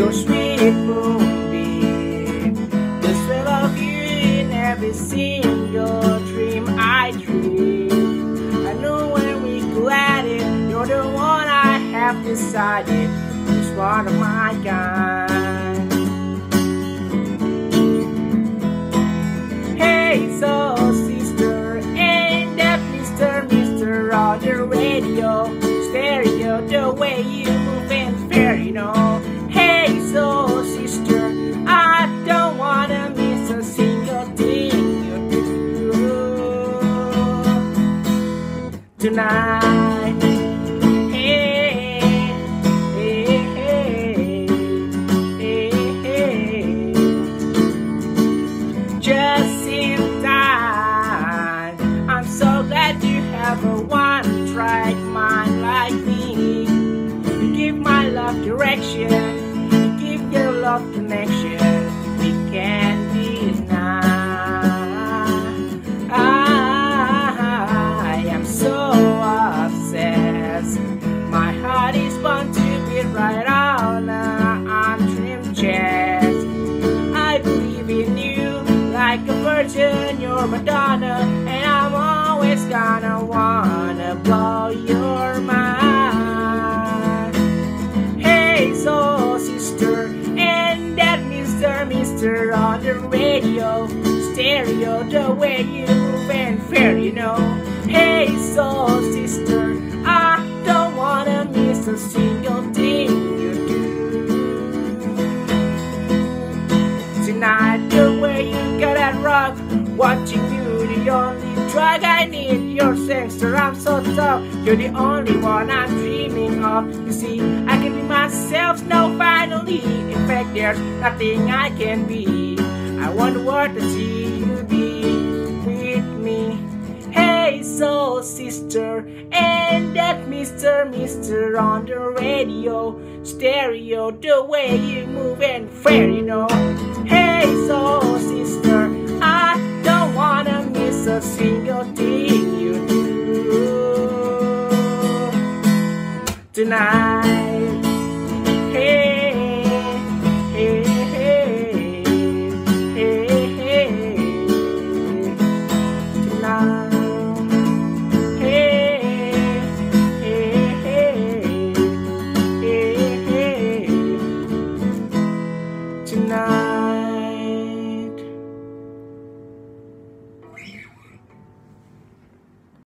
your sweet moonbeam. The smell of you in every single dream I dream. I know when we collided, you're the one I have decided is one of my kind. Hey, soul sister, ain't that Mr. Mister on the radio? Tonight. Hey, hey, hey. Just in time. I'm so glad you have a one-track mind like me. You give my love direction. You give your love connection. Madonna, and I'm always gonna wanna blow your mind. Hey, soul sister, and that Mr. Mister on the radio, stereo, the way you move and fair, you know. Hey, soul sister, I don't wanna miss a single thing you do. Tonight, the way you got that rock, watching you, the only drug I need. Your sister, I'm so tough. You're the only one I'm dreaming of. You see, I can be myself now, finally. In fact, there's nothing I can be. I the world to see you be with me. Hey, soul sister, and that Mr. Mister on the radio, stereo, the way you move and fair, you know. Hey, soul sister, single thing